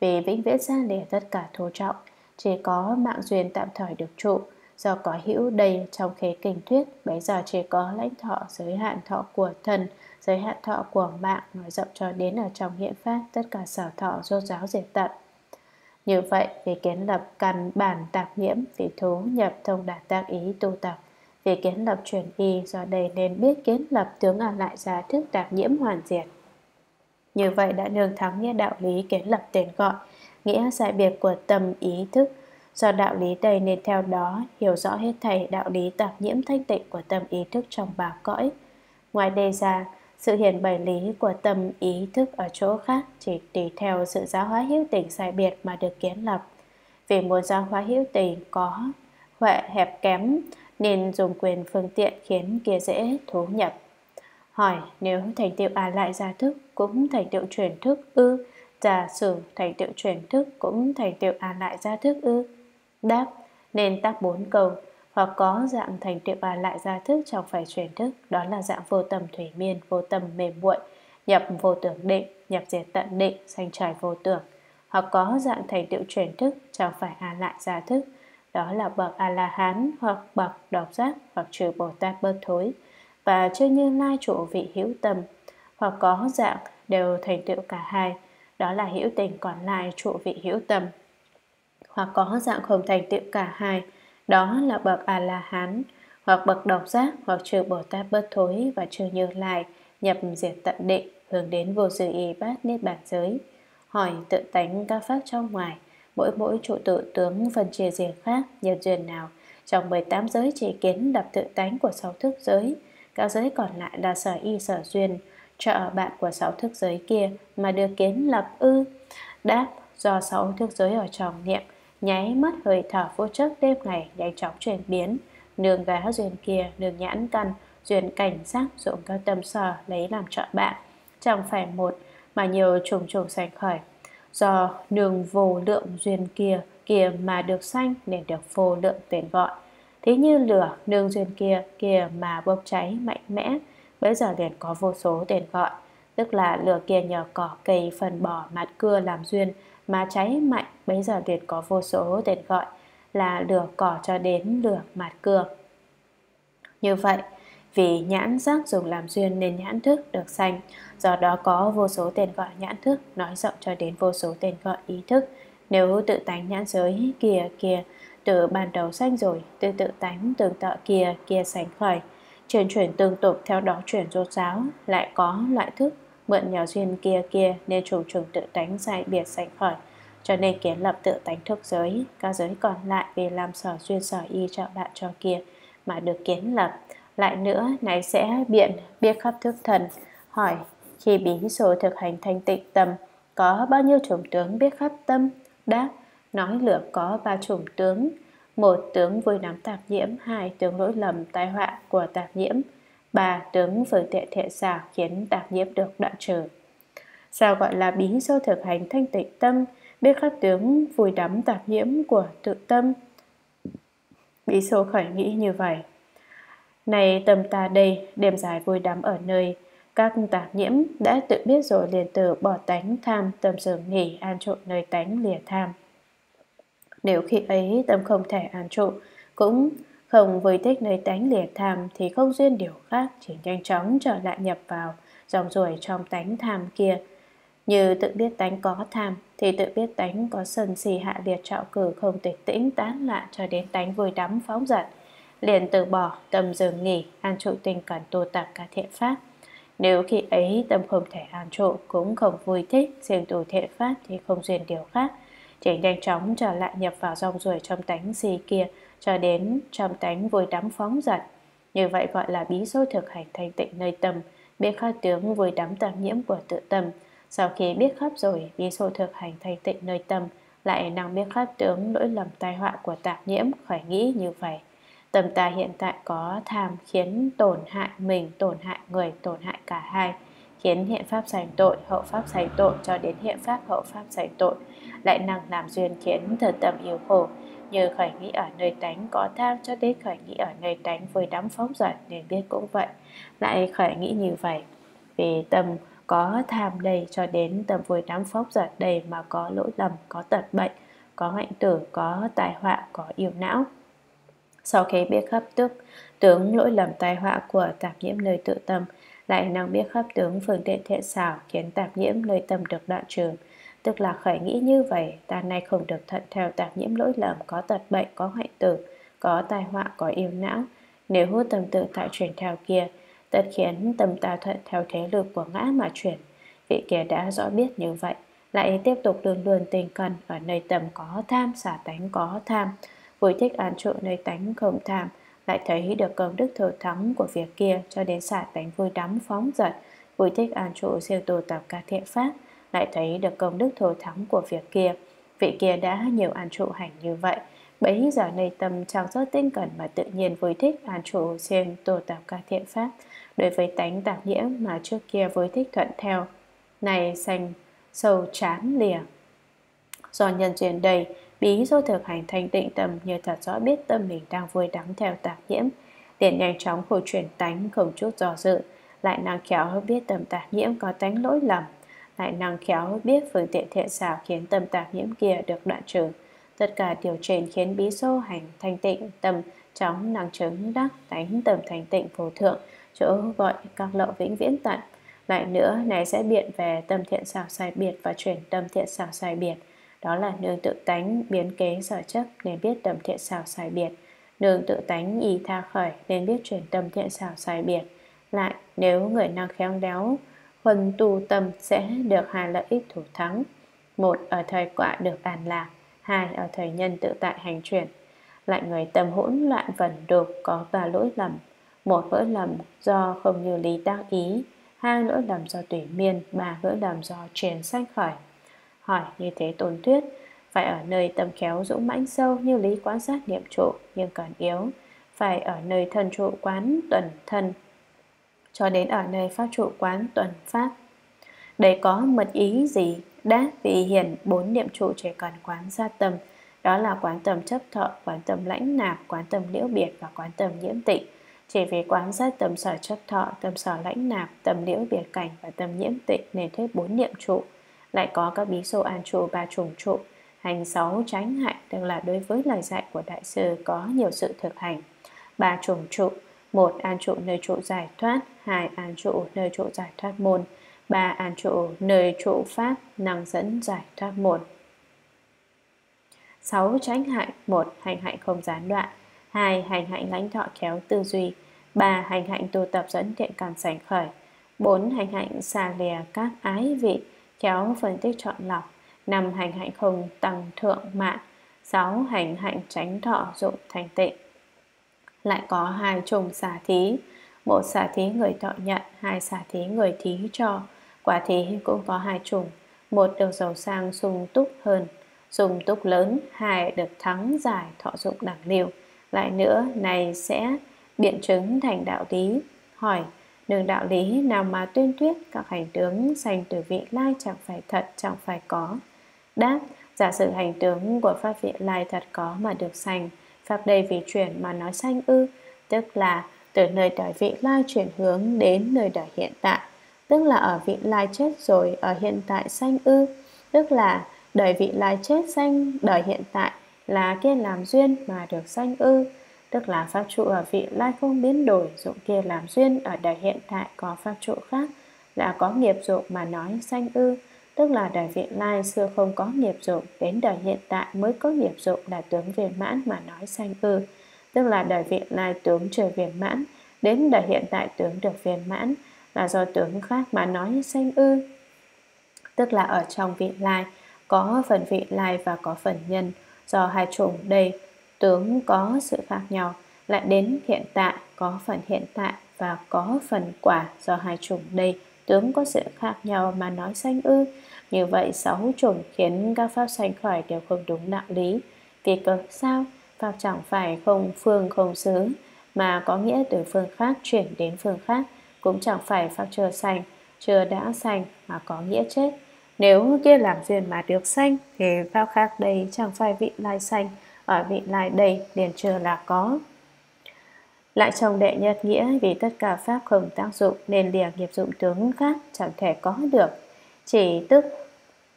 về vĩnh viễn ra để tất cả thô trọng. Chỉ có mạng duyên tạm thời được trụ, do có hữu đầy trong khế kinh thuyết bây giờ chỉ có lãnh thọ, giới hạn thọ của thần, giới hạn thọ của mạng nói rộng cho đến ở trong hiện pháp tất cả sở thọ do giáo diệt tận. Như vậy về kiến lập căn bản tạp nhiễm vị thú nhập thông đạt tác ý tu tập vì kiến lập chuyển y do đây nên biết kiến lập tướng ở lại ra thức tạp nhiễm hoàn diệt như vậy đã nương thắng như đạo lý kiến lập tên gọi nghĩa giải biệt của tâm ý thức Do đạo lý đây nên theo đó hiểu rõ hết thầy đạo lý tạp nhiễm thanh tịnh của tâm ý thức trong bà cõi. Ngoài đây ra, sự hiển bày lý của tâm ý thức ở chỗ khác chỉ tùy theo sự giáo hóa hữu tình sai biệt mà được kiến lập. Vì muốn giáo hóa hữu tình có huệ hẹp kém nên dùng quyền phương tiện khiến kia dễ thú nhập. Hỏi nếu thành tựu à lại gia thức cũng thành tựu chuyển thức ư, giả sử thành tựu chuyển thức cũng thành tựu à lại gia thức ư. Đáp, nên tác bốn câu hoặc có dạng thành tựu à lại gia thức trong phải chuyển thức, đó là dạng vô tầm thủy miên, vô tầm mềm muội, nhập vô tưởng định, nhập diệt tận định, sanh trải vô tưởng, hoặc có dạng thành tựu chuyển thức trong phải à lại gia thức, đó là bậc a la hán hoặc bậc độc giác hoặc trừ bồ tát bớt thối. Và chưa như lai trụ vị hữu tâm hoặc có dạng đều thành tựu cả hai. Đó là hữu tình còn lại trụ vị hữu tâm hoặc có dạng không thành tựu cả hai, đó là bậc A-la-hán, hoặc bậc độc giác, hoặc trừ Bồ Tát bất thối và trừ như lai, nhập diệt tận định, hướng đến vô sự y bát niết bàn giới. Hỏi tự tánh các pháp trong ngoài, mỗi mỗi trụ tự tướng phân chia riêng khác, nhân duyên nào, trong 18 giới chỉ kiến đập tự tánh của sáu thức giới, các giới còn lại là sở y sở duyên, trợ bạn của sáu thức giới kia mà được kiến lập ư. Đáp, do sáu thức giới ở trong niệm, nháy mắt hơi thở vô chất đêm ngày nhanh chóng chuyển biến. Nương gá duyên kia nương nhãn căn duyên cảnh giác dụng các tâm sở lấy làm trợ bạn. Chẳng phải một mà nhiều trùng trùng sành khởi do nương vô lượng duyên kia kia mà được sanh nên được vô lượng tên gọi. Thế như lửa nương duyên kia kia mà bốc cháy mạnh mẽ bây giờ liền có vô số tên gọi. Tức là lửa kia nhờ cỏ cây phần bỏ mặt cưa làm duyên mà cháy mạnh bây giờ liền có vô số tên gọi là lửa cỏ cho đến lửa mạt cưa. Như vậy, vì nhãn giác dùng làm duyên nên nhãn thức được sanh, do đó có vô số tên gọi nhãn thức nói rộng cho đến vô số tên gọi ý thức. Nếu tự tánh nhãn giới kia kia từ ban đầu sanh rồi, từ tự tánh tương tự kia kia sanh khởi, chuyển chuyển tương tục theo đó chuyển rốt giáo, lại có loại thức mượn nhờ duyên kia kia nên trùng trùng tự tánh sai biệt sanh khởi cho nên kiến lập tự tánh thức giới các giới còn lại vì làm sở duyên sở y trợ bạn cho kia mà được kiến lập lại nữa này sẽ biện biết khắp thức thần hỏi khi bí số thực hành thanh tịnh tâm có bao nhiêu chủng tướng biết khắp tâm? Đáp nói lửa có ba chủng tướng. Một tướng vui nắm tạp nhiễm hai tướng lỗi lầm tai họa của tạp nhiễm. Ba tướng phương tiện thiện xảo khiến tạp nhiễm được đoạn trừ. Sao gọi là bí số thực hành thanh tịnh tâm? Biết khắp tướng vùi đắm tạp nhiễm của tự tâm. Bí số khởi nghĩ như vậy. Này tâm ta đây, đêm dài vui đắm ở nơi các tạp nhiễm đã tự biết rồi liền từ bỏ tánh tham tâm dừng nghỉ an trụ nơi tánh lìa tham. Nếu khi ấy tâm không thể an trụ, cũng không vui thích nơi tánh lìa tham thì không duyên điều khác, chỉ nhanh chóng trở lại nhập vào dòng ruồi trong tánh tham kia. Như tự biết tánh có tham thì tự biết tánh có sân si hạ liệt trạo cử không tịch tĩnh tán lạ cho đến tánh vui đắm phóng giật. Liền từ bỏ tâm dừng nghỉ, an trụ tình cần tu tập cả thiện pháp. Nếu khi ấy tâm không thể an trụ cũng không vui thích, riêng tu thiện pháp thì không duyên điều khác. Chỉ nhanh chóng trở lại nhập vào dòng ruồi trong tánh gì kia cho đến trong tánh vui đắm phóng giật. Như vậy gọi là bí số thực hành thanh tịnh nơi tâm, biết khát tướng vui đắm tạp nhiễm của tự tâm. Sau khi biết khắp rồi, bí số thực hành thanh tịnh nơi tâm, lại năng biết khát tướng lỗi lầm tai họa của tạp nhiễm khởi nghĩ như vậy. Tâm ta hiện tại có tham khiến tổn hại mình, tổn hại người, tổn hại cả hai, khiến hiện pháp sanh tội, hậu pháp sanh tội cho đến hiện pháp hậu pháp sanh tội, lại năng làm duyên khiến thật tâm yêu khổ, như khởi nghĩ ở nơi tánh có tham cho đến khởi nghĩ ở nơi tánh với đắm phóng dật nên biết cũng vậy, lại khởi nghĩ như vậy. Vì tâm có tham đầy cho đến tâm vui đắm phóng dật đầy mà có lỗi lầm, có tật bệnh, có hạnh tử, có tai họa, có yêu não. Sau khi biết khắp tức tướng lỗi lầm tai họa của tạp nhiễm nơi tự tâm, lại năng biết khắp tướng phương tiện thiện xảo khiến tạp nhiễm nơi tâm được đoạn trừ. Tức là khởi nghĩ như vậy, ta nay không được thận theo tạp nhiễm lỗi lầm có tật bệnh, có hoại tử, có tai họa, có yêu não. Nếu hút tâm tự tại chuyển theo kia, tất khiến tâm ta thuận theo thế lực của ngã mà chuyển. Vị kia đã rõ biết như vậy, lại tiếp tục luôn luôn tình cần ở nơi tâm có tham, xả tánh có tham, vui thích an trụ nơi tánh không tham, lại thấy được công đức thừa thắng của việc kia cho đến xả tánh vui đắm phóng giật, vui thích an trụ siêu tu tập các thiện pháp, lại thấy được công đức thừa thắng của việc kia. Vị kia đã nhiều an trụ hành như vậy, bấy giờ nơi tâm trong rất tinh cẩn mà tự nhiên vui thích an trụ siêng tu tập các thiện pháp, đối với tánh tạp nhiễm mà trước kia vui thích thuận theo. Này xanh sâu chán lìa. Do nhân duyên đầy Bí do thực hành thanh tịnh tâm như thật rõ biết tâm mình đang vui đắng theo tạp nhiễm, liền nhanh chóng hồi chuyển tánh không chút do dự, lại năng khéo biết tâm tạp nhiễm có tánh lỗi lầm, lại năng khéo biết phương tiện thiện xảo khiến tâm tạp nhiễm kia được đoạn trừ. Tất cả điều trên khiến bí sô hành thanh tịnh tâm chóng năng chứng đắc tánh tâm thanh tịnh vô thượng, chỗ gọi các lậu vĩnh viễn tận. Lại nữa, này sẽ biện về tâm thiện xảo sai biệt và chuyển tâm thiện xảo sai biệt đó là nương tự tánh biến kế sở chấp nên biết tầm thiện xảo sai biệt. Nương tự tánh y tha khởi nên biết chuyển tâm thiện xảo sai biệt. Lại, nếu người năng khéo léo, huân tu tâm sẽ được hai lợi ích thủ thắng. Một, ở thời quả được an lạc. Hai, ở thời nhân tự tại hành chuyển. Lại người tâm hỗn loạn vẩn đục có ba lỗi lầm. Một lỗi lầm do không như lý tác ý. Hai lỗi lầm do tùy miên. Ba lỗi lầm do truyền sanh khởi hỏi như thế tồn tuyết phải ở nơi tâm khéo dũng mãnh sâu như lý quán sát niệm trụ nhưng còn yếu. Phải ở nơi thân trụ quán tuần thân, cho đến ở nơi pháp trụ quán tuần pháp. Đây có mật ý gì? Đã vì hiển bốn niệm trụ chỉ cần quán ra tâm. Đó là quán tâm chấp thọ, quán tâm lãnh nạp, quán tâm liễu biệt và quán tâm nhiễm tịnh. Chỉ vì quán sát tâm sở chấp thọ, tâm sở lãnh nạp, tâm liễu biệt cảnh và tâm nhiễm tịnh nên thuyết bốn niệm trụ lại có các bí số an trụ ba trùng trụ hành sáu tránh hại, tức là đối với lời dạy của đại sư có nhiều sự thực hành. Ba trùng trụ một an trụ nơi trụ giải thoát, hai an trụ nơi trụ giải thoát môn, ba an trụ nơi trụ pháp năng dẫn giải thoát môn. Sáu tránh hại, một hành hạnh không gián đoạn, hai hành hạnh lãnh thọ khéo tư duy, ba hành hạnh tu tập dẫn thiện cảm sảnh khởi, bốn hành hạnh xa lìa các ái vị Khéo phân tích chọn lọc. Năm Hành hạnh không tăng thượng mạng. Sáu Hành hạnh tránh thọ, dụng thành tịnh. Lại có hai chủng xả thí. Một xả thí người thọ nhận, Hai xả thí người thí cho. Quả thí cũng có hai chủng Một được giàu sang sung túc hơn. Sung túc lớn, Hai được thắng giải thọ dụng đẳng liều Lại nữa, này sẽ biện chứng thành đạo lý. Hỏi Đường đạo lý nào mà tuyên thuyết các hành tướng sanh từ vị lai chẳng phải thật, chẳng phải có. Đáp, giả sử hành tướng của Pháp vị lai thật có mà được sanh, Pháp đây vì chuyển mà nói sanh ư, tức là từ từ nơi đời vị lai chuyển hướng đến nơi đời hiện tại, tức là ở vị lai chết rồi ở hiện tại sanh ư, tức là đời vị lai chết sanh đời hiện tại là kia làm duyên mà được sanh ư, tức là pháp trụ ở vị lai không biến đổi, dụng kia làm duyên ở đời hiện tại có pháp trụ khác là có nghiệp dụng mà nói sanh ư, tức là đời vị lai xưa không có nghiệp dụng, đến đời hiện tại mới có nghiệp dụng là tướng viên mãn mà nói sanh ư, tức là đời vị lai tướng trời viên mãn, đến đời hiện tại tướng được viên mãn là do tướng khác mà nói sanh ư. Tức là ở trong vị lai có phần vị lai và có phần nhân, do hai chủng đây tướng có sự khác nhau, lại đến hiện tại có phần hiện tại và có phần quả do hai chủng đây tướng có sự khác nhau mà nói sanh ư. Như vậy sáu chủng khiến các pháp sanh khởi đều không đúng đạo lý. Vì cớ sao? Pháp chẳng phải không phương không xứ, mà có nghĩa từ phương khác chuyển đến phương khác, cũng chẳng phải pháp chưa sanh, chưa đã sanh mà có nghĩa chết. Nếu kia làm duyên mà được sanh, thì pháp khác đây chẳng phải vị lai sanh, ở vị lai đây liền chưa là có. Lại trong đệ nhất nghĩa vì tất cả pháp không tác dụng nên lìa nghiệp dụng tướng khác chẳng thể có được. Chỉ tức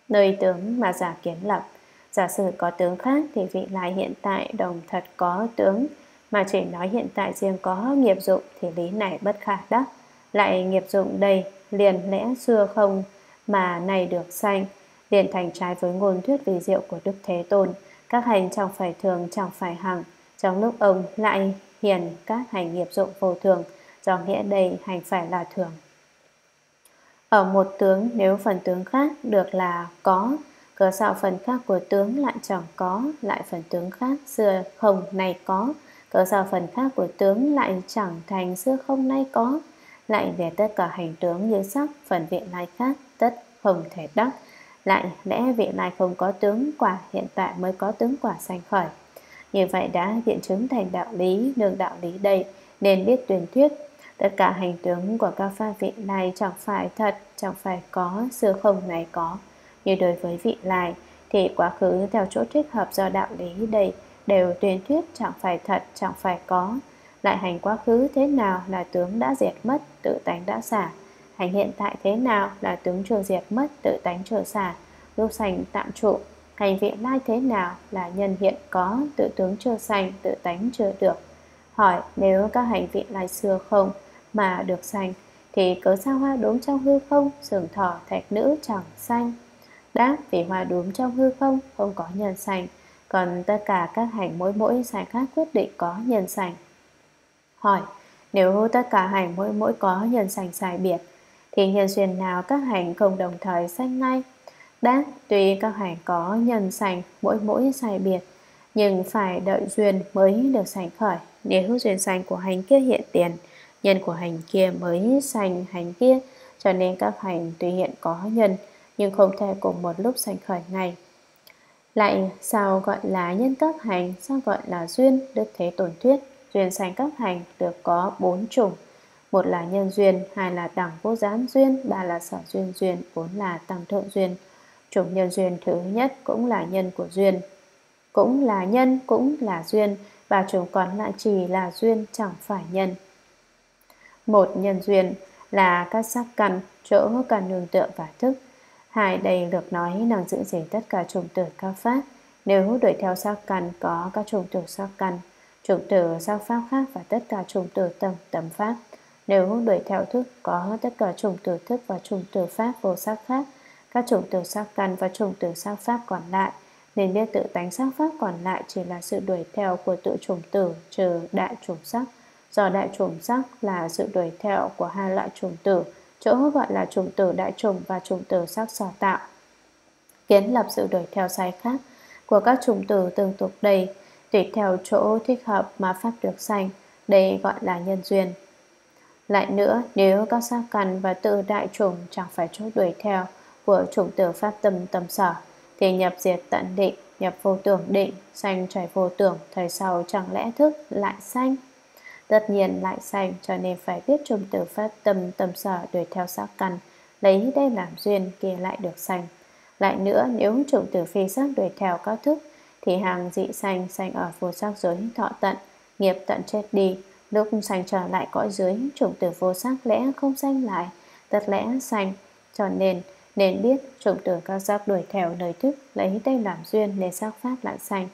nơi tướng mà giả kiến lập. Giả sử có tướng khác thì vị lai hiện tại đồng thật có tướng, mà chỉ nói hiện tại riêng có nghiệp dụng thì lý này bất khả đắc. Lại nghiệp dụng đây liền lẽ xưa không mà này được sanh, liền thành trái với ngôn thuyết vì diệu của Đức Thế Tôn. Các hành chẳng phải thường chẳng phải hằng, trong lúc ông lại hiền các hành nghiệp dụng vô thường, do nghĩa đây hành phải là thường. Ở một tướng nếu phần tướng khác được là có, cớ sao phần khác của tướng lại chẳng có, lại phần tướng khác xưa không nay có, cớ sao phần khác của tướng lại chẳng thành xưa không nay có, lại về tất cả hành tướng như sắc, phần vị lai khác, tất không thể đắc, lại lẽ vị lai không có tướng quả hiện tại mới có tướng quả sanh khởi. Như vậy đã hiện chứng thành đạo lý, nương đạo lý đây, nên biết tuyên thuyết. Tất cả hành tướng của các pha vị này chẳng phải thật, chẳng phải có, xưa không này có. Như đối với vị lai, thì quá khứ theo chỗ thích hợp do đạo lý đây đều tuyên thuyết chẳng phải thật, chẳng phải có. Lại hành quá khứ thế nào là tướng đã diệt mất, tự tánh đã xả. Hành hiện tại thế nào là tướng chưa diệt mất, tự tánh trở xả. Lúc sành tạm trụ, Hành vị lai thế nào là nhân hiện có, tự tướng chưa sành tự tánh chưa được. Hỏi nếu các hành vị lai xưa không mà được sành thì cớ sao hoa đốm trong hư không, sừng thỏ thạch nữ chẳng xanh Đáp vì hoa đốm trong hư không không có nhân sành còn tất cả các hành mỗi mỗi sành khác quyết định có nhân sành Hỏi nếu tất cả hành mỗi mỗi có nhân sành sai biệt, thiên nhân duyên nào các hành không đồng thời sanh ngay Đáp, tuy các hành có nhân sanh mỗi mỗi sai biệt, nhưng phải đợi duyên mới được sanh khởi. Nếu duyên sanh của hành kia hiện tiền, nhân của hành kia mới sanh hành kia, cho nên các hành tuy hiện có nhân, nhưng không thể cùng một lúc sanh khởi ngay. Lại sao gọi là nhân các hành, sao gọi là duyên, Đức Thế Tổn Thuyết, duyên sanh các hành được có bốn chủng. Một là nhân duyên, hai là đẳng vô gián duyên, ba là sở duyên duyên, bốn là tăng thượng duyên. Chủng nhân duyên thứ nhất cũng là nhân của duyên. Cũng là nhân, cũng là duyên Và chủng còn lại chỉ là duyên, chẳng phải nhân. Một nhân duyên là các sắc căn, chỗ cần nương tựa và thức. Hai đây được nói năng giữ gìn tất cả chủng tử các pháp. Nếu đuổi theo sắc căn có các chủng tử sắc căn Chủng tử sắc pháp khác và tất cả chủng tử tầm tầm pháp. Nếu đuổi theo thức, có tất cả chủng tử thức và chủng tử pháp vô sắc khác. Các chủng tử sắc căn và chủng tử sắc pháp còn lại. Nên biết tự tánh sắc pháp còn lại chỉ là sự đuổi theo của tự chủng tử, trừ đại chủng sắc. Do đại chủng sắc là sự đuổi theo của hai loại chủng tử. Chỗ gọi là chủng tử đại chủng và chủng tử sắc sở tạo. Kiến lập sự đuổi theo sai khác của các chủng tử tương tục đầy tùy theo chỗ thích hợp mà pháp được sanh. Đây gọi là nhân duyên lại nữa, nếu các sắc căn và tự đại chủng chẳng phải chỗ đuổi theo của chủng tử pháp tâm tâm sở, thì nhập diệt tận định, nhập vô tưởng định, sanh chảy vô tưởng, thời sau chẳng lẽ thức lại sanh? Tất nhiên lại sanh, cho nên phải biết chủng tử pháp tâm tâm sở đuổi theo sắc căn, lấy đây làm duyên kia lại được sanh. Lại nữa, nếu chủng tử phi sắc đuổi theo các thức, thì hàng dị sanh sanh ở vô sắc giới thọ tận, nghiệp tận chết đi Lúc sanh trở lại cõi dưới Chủng tử vô sắc lẽ không sanh lại Tất lẽ sanh Cho nên nên biết chủng tử các giác đuổi theo lời thức Lấy đây làm duyên nên sắc pháp lại sanh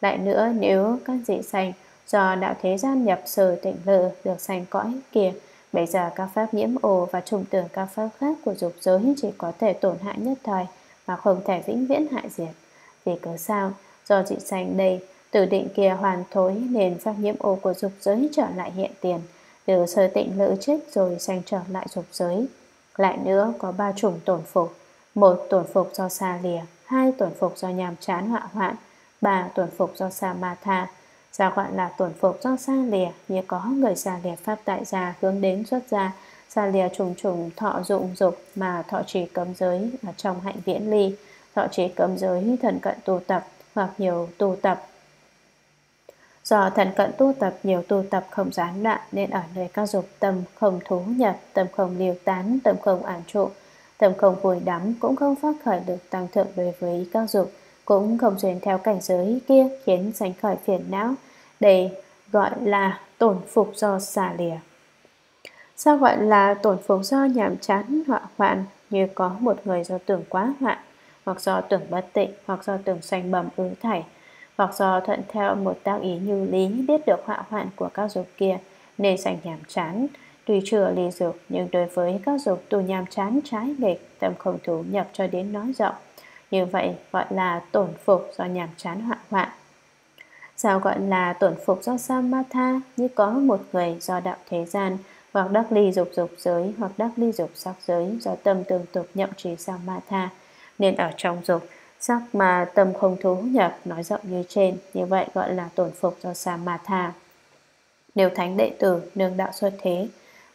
Lại nữa nếu các dị sanh Do đạo thế gian nhập sở tịnh lự Được sanh cõi kia Bây giờ các pháp nhiễm ồ và trùng tưởng các pháp khác của dục giới chỉ có thể tổn hại nhất thời mà không thể vĩnh viễn hại diệt. Vì cớ sao? Do dị sanh đây, tử định kia hoàn thối nên pháp nhiễm ô của dục giới trở lại hiện tiền. Từ sơ tịnh lữ chết rồi sanh trở lại dục giới. Lại nữa có ba chủng tổn phục. Một tổn phục do xa lìa, hai tổn phục do nhàm chán họa hoạn, ba tổn phục do sa ma tha, gia gọi là tổn phục do xa lìa Như có người xa lìa pháp tại gia hướng đến xuất gia Xa lìa trùng trùng thọ dụng dục Mà thọ trì cấm giới ở trong hạnh viễn ly Thọ trì cấm giới thần cận tu tập Hoặc nhiều tu tập Do thần cận tu tập nhiều tu tập không gián đoạn Nên ở nơi cao dục tâm không thú nhập Tâm không liều tán, tâm không an trụ Tâm không vùi đắm cũng không phát khởi được tăng thượng đối với cao dục cũng không duyên theo cảnh giới kia khiến sanh khởi phiền não. Đây gọi là tổn phục do xả lìa. Sao gọi là tổn phục do nhàm chán họa hoạn như có một người do tưởng quá hoạn, hoặc do tưởng bất tịnh, hoặc do tưởng sanh bầm ứ thảy, hoặc do thuận theo một tác ý như lý biết được họa hoạn của các dục kia nên sanh nhàm chán. Tuy chưa ly dục, nhưng đối với các dục tu nhàm chán trái nghịch, tâm không thú nhập cho đến nói rộng như vậy gọi là tổn phục do nhàm chán họa hoạn. Sao gọi là tổn phục do samatha như có một người do đạo thế gian, hoặc đắc ly dục dục giới, hoặc đắc ly dục sắc giới do tâm tương tục nhậm trì samatha nên ở trong dục sắc mà tâm không thú nhập, nói rộng như trên, như vậy gọi là tổn phục do samatha. Nếu thánh đệ tử nương đạo xuất thế,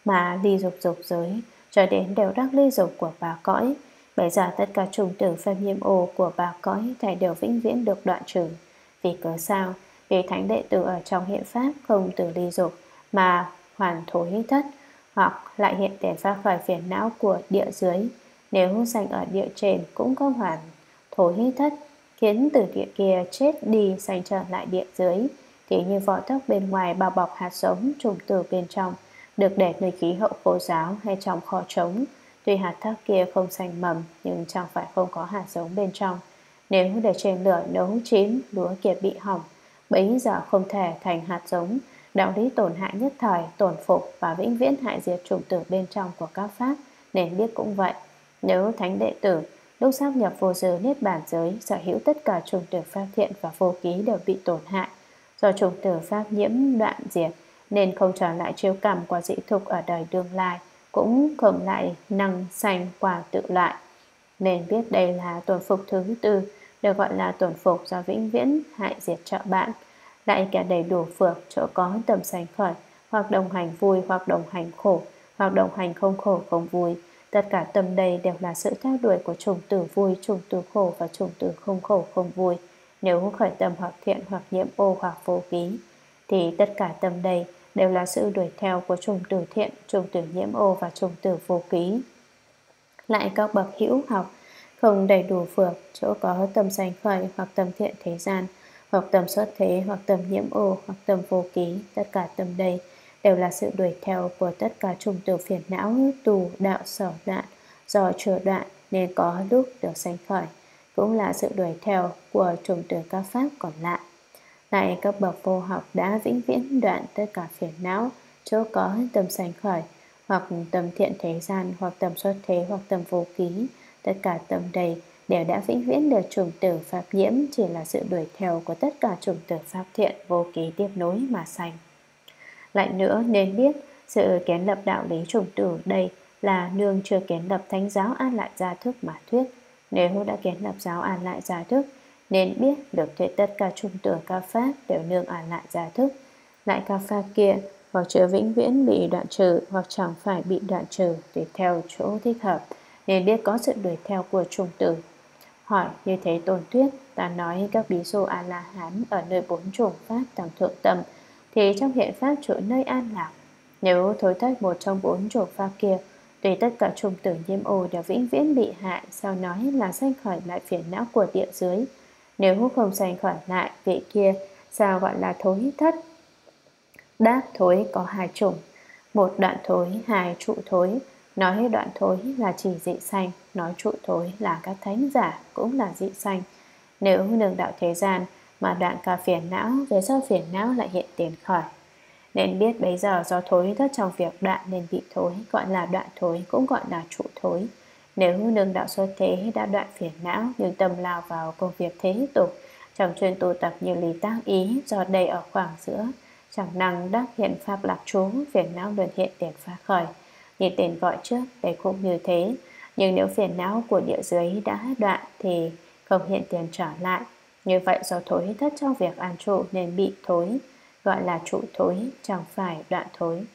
mà ly dục dục giới, cho đến đều đắc ly dục của bà cõi Bây giờ tất cả trùng tử phép nhiễm ô của bà cõi thầy đều vĩnh viễn được đoạn trừ. Vì cớ sao? Vì thánh đệ tử ở trong hiện pháp không từ ly dục, mà hoàn thối thất, hoặc lại hiện tiền pháp khỏi phiền não của địa dưới. Nếu sanh ở địa trên cũng có hoàn thối thất khiến từ địa kia chết đi sanh trở lại địa dưới thì như vỏ tóc bên ngoài bao bọc hạt giống trùng tử bên trong được để nơi khí hậu khô giáo hay trong kho trống Tuy hạt thóc kia không xanh mầm nhưng chẳng phải không có hạt giống bên trong. Nếu để trên lửa nấu chín, lúa kia bị hỏng, bấy giờ không thể thành hạt giống. Đạo lý tổn hại nhất thời, tổn phục và vĩnh viễn hại diệt trùng tử bên trong của các pháp, nên biết cũng vậy. Nếu thánh đệ tử lúc sắp nhập vô giới niết bàn giới sở hữu tất cả chủng tử pháp thiện và vô ký đều bị tổn hại do chủng tử pháp nhiễm đoạn diệt nên không trở lại chiếu cảm qua dị thục ở đời tương lai cũng không lại năng sanh quả tự lại. Nên biết đây là tuần phục thứ tư, được gọi là tuần phục do vĩnh viễn hại diệt trợ bạn. Lại cả đầy đủ phược chỗ có tầm sanh khởi, hoặc đồng hành vui hoặc đồng hành khổ, hoặc đồng hành không khổ không vui. Tất cả tâm đây đều là sự theo đuổi của trùng tử vui, trùng tử khổ và trùng tử không khổ không vui. Nếu khởi tâm hoặc thiện hoặc nhiễm ô hoặc vô ký, thì tất cả tâm đây đều là sự đuổi theo của trùng tử thiện, trùng tử nhiễm ô và trùng tử vô ký. Lại các bậc hữu học không đầy đủ phược, chỗ có tâm sanh khởi hoặc tâm thiện thế gian, hoặc tâm xuất thế, hoặc tâm nhiễm ô, hoặc tâm vô ký, tất cả tâm đây đều là sự đuổi theo của tất cả trùng tử phiền não, tù, đạo sở đoạn, do chưa đoạn nên có lúc được sanh khởi, cũng là sự đuổi theo của trùng tử các pháp còn lại. Lại các bậc vô học đã vĩnh viễn đoạn tất cả phiền não, chỗ có tâm sanh khởi, hoặc tâm thiện thế gian, hoặc tâm xuất thế, hoặc tâm vô ký, tất cả tâm đầy đều đã vĩnh viễn được trùng tử pháp nhiễm chỉ là sự đuổi theo của tất cả trùng tử pháp thiện vô ký tiếp nối mà sanh. Lại nữa nên biết sự kiến lập đạo lý trùng tử đây là nương chưa kiến lập thánh giáo an lại gia thức mà thuyết. Nếu đã kiến lập giáo an lại gia thức nên biết được thuyết tất cả trung tử ca pháp đều nương an lại gia thức. Lại ca pháp kia hoặc chưa vĩnh viễn bị đoạn trừ hoặc chẳng phải bị đoạn trừ tùy theo chỗ thích hợp nên biết có sự đuổi theo của trung tử. Hỏi như thế tồn thuyết, ta nói các bí dụ A-la-hán ở nơi bốn chủng pháp tầng thượng tâm thì trong hiện pháp chỗ nơi an lạc. Nếu thối thất một trong bốn chủng pháp kia, thì tất cả trùng tử nhiễm ô đều vĩnh viễn bị hại, Sau nói là sanh khởi lại phiền não của địa dưới, nếu không sanh khỏi lại vị kia sao gọi là thối thất? Đáp thối có hai chủng. Một đoạn thối, hai trụ thối. Nói đoạn thối là chỉ dị sanh Nói trụ thối là các thánh giả Cũng là dị sanh. Nếu nương đạo thế gian mà đoạn cả phiền não Về sau phiền não lại hiện tiền khởi Nên biết bây giờ do thối thất trong việc đoạn Nên bị thối, Gọi là đoạn thối cũng gọi là trụ thối. Nếu nương đạo xuất thế đã đoạn phiền não, Nhưng tâm lao vào công việc thế tục, Chẳng chuyên tu tập như lý tác ý, Do đây ở khoảng giữa, Chẳng năng đắc hiện pháp lạc trú, Phiền não luôn hiện tiền phá khởi. Như tiền gọi trước, đây cũng như thế. Nhưng nếu phiền não của địa dưới đã đoạn Thì không hiện tiền trở lại. Như vậy do thối thất trong việc an trụ Nên bị thối, Gọi là trụ thối, chẳng phải đoạn thối.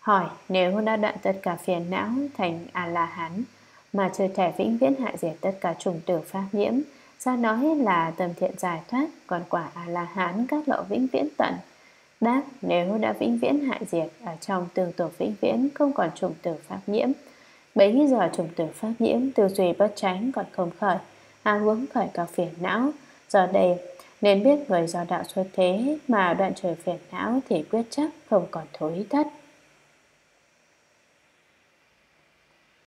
Hỏi, nếu đã đoạn tất cả phiền não Thành A-la-hán, Mà chưa thể vĩnh viễn hại diệt tất cả trùng tử pháp nhiễm, Sao nói là tâm thiện giải thoát, Còn quả A-la-hán các lộ vĩnh viễn tận? Đáp nếu đã vĩnh viễn hại diệt Ở trong tương tổ vĩnh viễn Không còn trùng tử pháp nhiễm, Bấy giờ trùng tử pháp nhiễm Tư duy bất tránh còn không khởi, ăn uống khởi các phiền não Do đây, nên biết người do đạo xuất thế Mà đoạn trời phiền não Thì quyết chắc không còn thối thất.